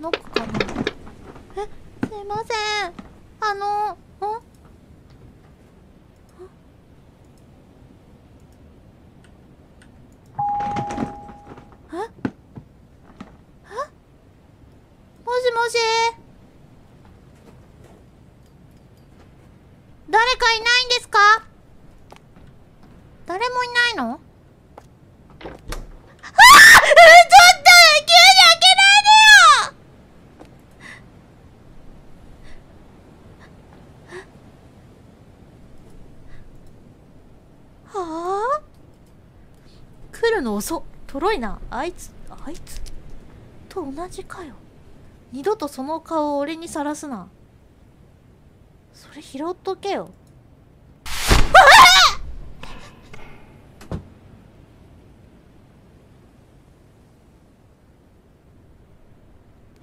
ノックかな？え？すいません。あのんえ？え？もしもし？誰かいないんですか？誰もいないのああちょっと急に開けないでよはあ？来るの遅っ。とろいな。あいつあいつ？と同じかよ。二度とその顔を俺にさらすな。それ拾っとけよ。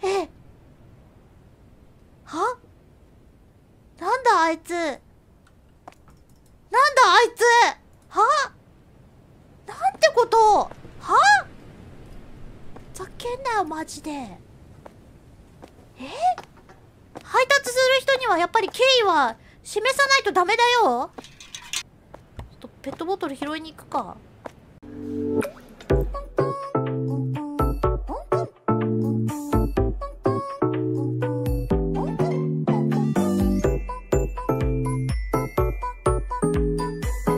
えは？なんだあいつなんだあいつはなんてことはざけんなよマジで。え？配達する人にはやっぱり敬意は示さないとダメだよ。ちょっとペットボトル拾いに行くか。